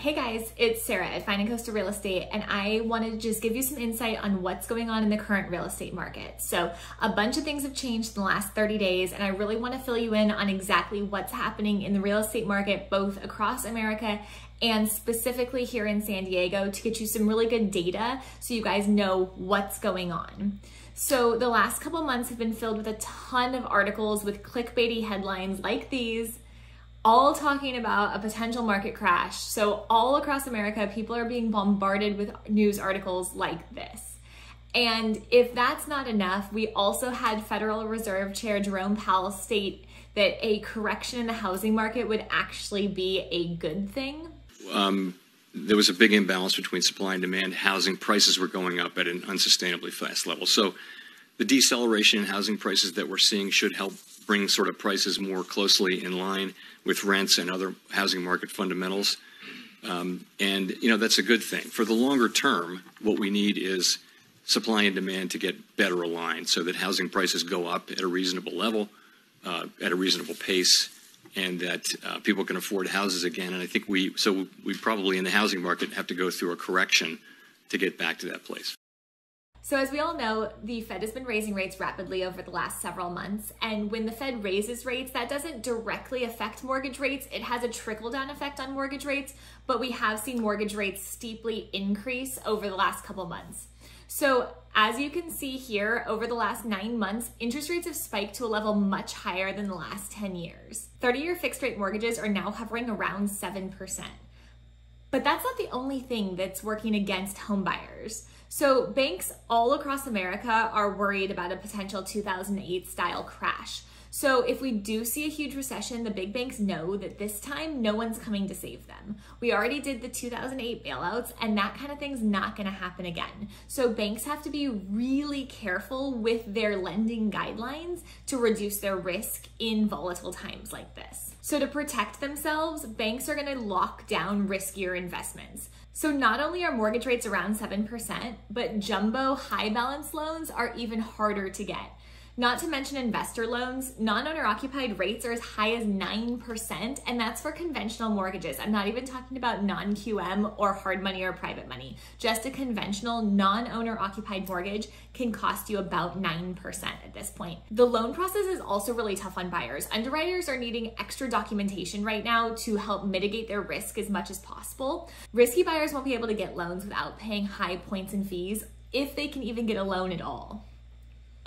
Hey guys, it's Sarah at Fine and Coastal Real Estate, and I wanted to just give you some insight on what's going on in the current real estate market. So, a bunch of things have changed in the last 30 days, and I really want to fill you in on exactly what's happening in the real estate market, both across America and specifically here in San Diego, to get you some really good data so you guys know what's going on. So, the last couple months have been filled with a ton of articles with clickbaity headlines like these all talking about a potential market crash. So, all across America, people are being bombarded with news articles like this. And if that's not enough, we also had Federal Reserve Chair Jerome Powell state that a correction in the housing market would actually be a good thing. Um, there was a big imbalance between supply and demand. Housing prices were going up at an unsustainably fast level. So, the deceleration in housing prices that we're seeing should help bring sort of prices more closely in line with rents and other housing market fundamentals. Um, and, you know, that's a good thing. For the longer term, what we need is supply and demand to get better aligned so that housing prices go up at a reasonable level, uh, at a reasonable pace, and that uh, people can afford houses again. And I think we, so we probably in the housing market have to go through a correction to get back to that place. So, as we all know, the Fed has been raising rates rapidly over the last several months. And when the Fed raises rates, that doesn't directly affect mortgage rates. It has a trickle down effect on mortgage rates, but we have seen mortgage rates steeply increase over the last couple months. So, as you can see here, over the last nine months, interest rates have spiked to a level much higher than the last 10 years. 30 year fixed rate mortgages are now hovering around 7%. But that's not the only thing that's working against homebuyers. So, banks all across America are worried about a potential 2008 style crash. So, if we do see a huge recession, the big banks know that this time no one's coming to save them. We already did the 2008 bailouts, and that kind of thing's not going to happen again. So, banks have to be really careful with their lending guidelines to reduce their risk in volatile times like this. So, to protect themselves, banks are going to lock down riskier investments. So not only are mortgage rates around 7%, but jumbo high balance loans are even harder to get. Not to mention investor loans, non owner occupied rates are as high as 9%, and that's for conventional mortgages. I'm not even talking about non QM or hard money or private money. Just a conventional non owner occupied mortgage can cost you about 9% at this point. The loan process is also really tough on buyers. Underwriters are needing extra documentation right now to help mitigate their risk as much as possible. Risky buyers won't be able to get loans without paying high points and fees if they can even get a loan at all.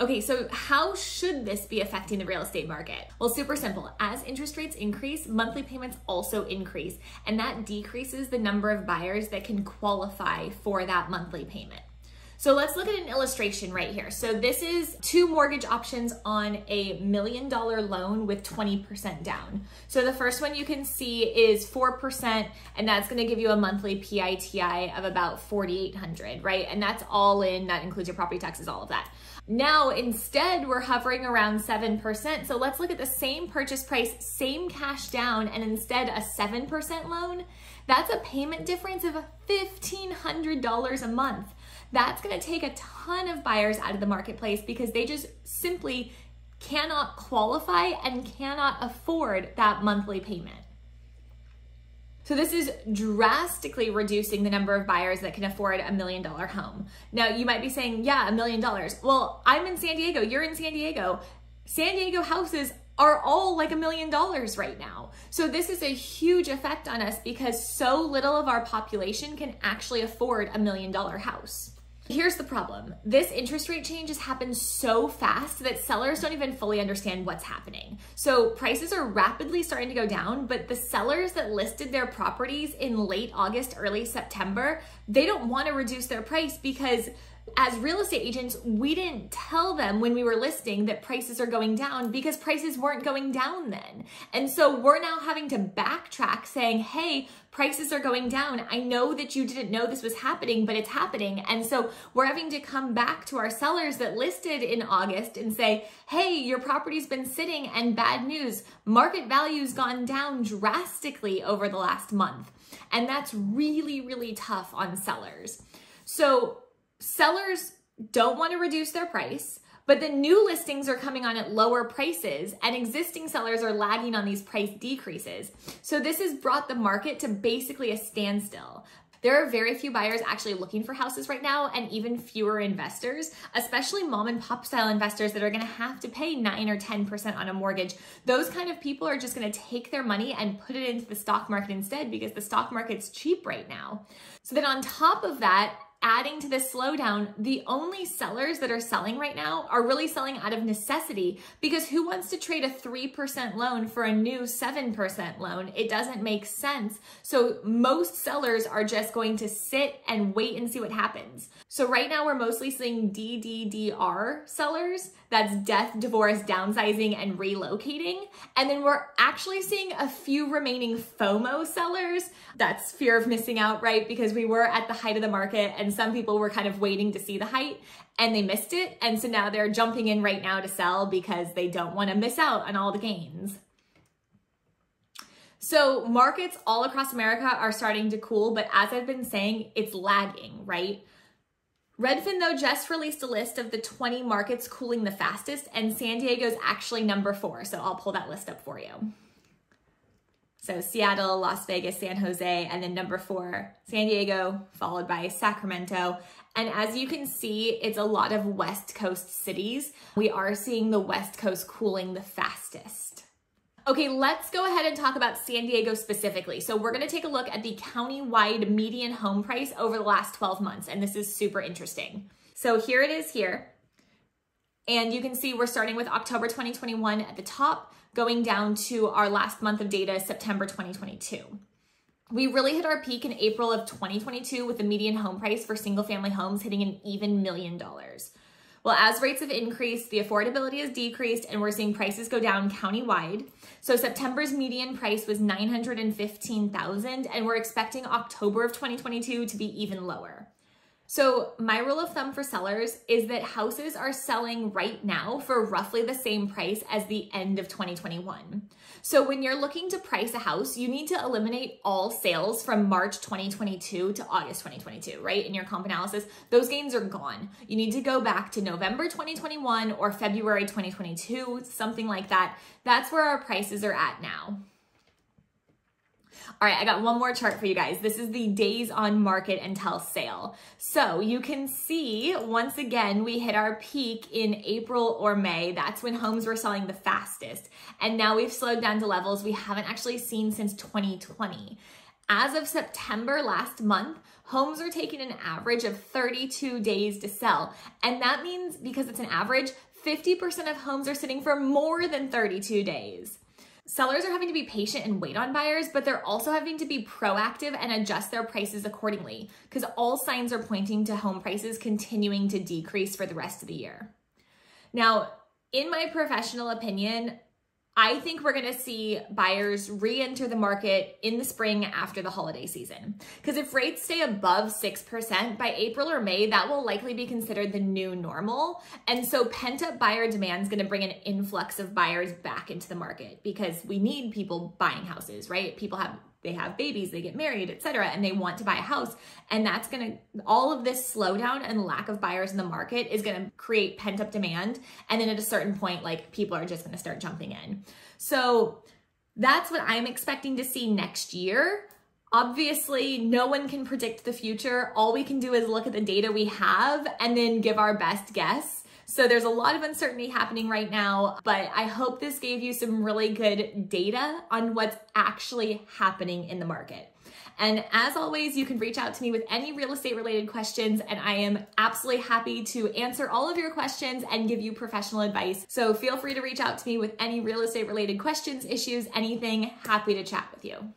Okay, so how should this be affecting the real estate market? Well, super simple. As interest rates increase, monthly payments also increase, and that decreases the number of buyers that can qualify for that monthly payment. So let's look at an illustration right here. So this is two mortgage options on a million dollar loan with 20% down. So the first one you can see is 4% and that's gonna give you a monthly PITI of about 4,800, right? And that's all in, that includes your property taxes, all of that. Now, instead, we're hovering around 7%. So let's look at the same purchase price, same cash down, and instead a 7% loan. That's a payment difference of $1,500 a month that's going to take a ton of buyers out of the marketplace because they just simply cannot qualify and cannot afford that monthly payment. So this is drastically reducing the number of buyers that can afford a million dollar home. Now you might be saying, yeah, a million dollars. Well, I'm in San Diego, you're in San Diego. San Diego houses are all like a million dollars right now. So this is a huge effect on us because so little of our population can actually afford a million dollar house. Here's the problem. This interest rate change has happened so fast that sellers don't even fully understand what's happening. So prices are rapidly starting to go down, but the sellers that listed their properties in late August, early September, they don't want to reduce their price because as real estate agents, we didn't tell them when we were listing that prices are going down because prices weren't going down then. And so we're now having to backtrack saying, hey, prices are going down. I know that you didn't know this was happening, but it's happening. And so we're having to come back to our sellers that listed in August and say, hey, your property's been sitting and bad news. Market value's gone down drastically over the last month. And that's really, really tough on sellers. So sellers don't want to reduce their price, But the new listings are coming on at lower prices and existing sellers are lagging on these price decreases. So this has brought the market to basically a standstill. There are very few buyers actually looking for houses right now and even fewer investors, especially mom and pop style investors that are gonna have to pay 9 or 10% on a mortgage. Those kind of people are just gonna take their money and put it into the stock market instead because the stock market's cheap right now. So then on top of that, adding to this slowdown, the only sellers that are selling right now are really selling out of necessity because who wants to trade a 3% loan for a new 7% loan? It doesn't make sense. So most sellers are just going to sit and wait and see what happens. So right now we're mostly seeing DDDR sellers. That's death, divorce, downsizing, and relocating. And then we're actually seeing a few remaining FOMO sellers. That's fear of missing out, right? Because we were at the height of the market and some people were kind of waiting to see the height and they missed it. And so now they're jumping in right now to sell because they don't want to miss out on all the gains. So markets all across America are starting to cool, but as I've been saying, it's lagging, right? Redfin, though, just released a list of the 20 markets cooling the fastest, and San Diego's actually number four. So I'll pull that list up for you. So Seattle, Las Vegas, San Jose, and then number four, San Diego, followed by Sacramento. And as you can see, it's a lot of West Coast cities. We are seeing the West Coast cooling the fastest. Okay, let's go ahead and talk about San Diego specifically. So we're gonna take a look at the county-wide median home price over the last 12 months, and this is super interesting. So here it is here. And you can see we're starting with October 2021 at the top, going down to our last month of data, September 2022. We really hit our peak in April of 2022 with the median home price for single family homes hitting an even million dollars. Well, as rates have increased, the affordability has decreased and we're seeing prices go down countywide. So September's median price was 915,000 and we're expecting October of 2022 to be even lower. So my rule of thumb for sellers is that houses are selling right now for roughly the same price as the end of 2021. So when you're looking to price a house, you need to eliminate all sales from March 2022 to August 2022, right? In your comp analysis, those gains are gone. You need to go back to November 2021 or February 2022, something like that. That's where our prices are at now. All right, I got one more chart for you guys. This is the days on market until sale. So you can see, once again, we hit our peak in April or May. That's when homes were selling the fastest. And now we've slowed down to levels we haven't actually seen since 2020. As of September last month, homes are taking an average of 32 days to sell. And that means because it's an average, 50% of homes are sitting for more than 32 days. Sellers are having to be patient and wait on buyers, but they're also having to be proactive and adjust their prices accordingly because all signs are pointing to home prices continuing to decrease for the rest of the year. Now, in my professional opinion, I think we're going to see buyers re-enter the market in the spring after the holiday season. Because if rates stay above 6% by April or May, that will likely be considered the new normal. And so pent-up buyer demand is going to bring an influx of buyers back into the market because we need people buying houses, right? People have they have babies, they get married, etc., and they want to buy a house. And that's gonna, all of this slowdown and lack of buyers in the market is gonna create pent up demand. And then at a certain point, like people are just gonna start jumping in. So that's what I'm expecting to see next year. Obviously, no one can predict the future. All we can do is look at the data we have and then give our best guess. So there's a lot of uncertainty happening right now, but I hope this gave you some really good data on what's actually happening in the market. And as always, you can reach out to me with any real estate related questions, and I am absolutely happy to answer all of your questions and give you professional advice. So feel free to reach out to me with any real estate related questions, issues, anything. Happy to chat with you.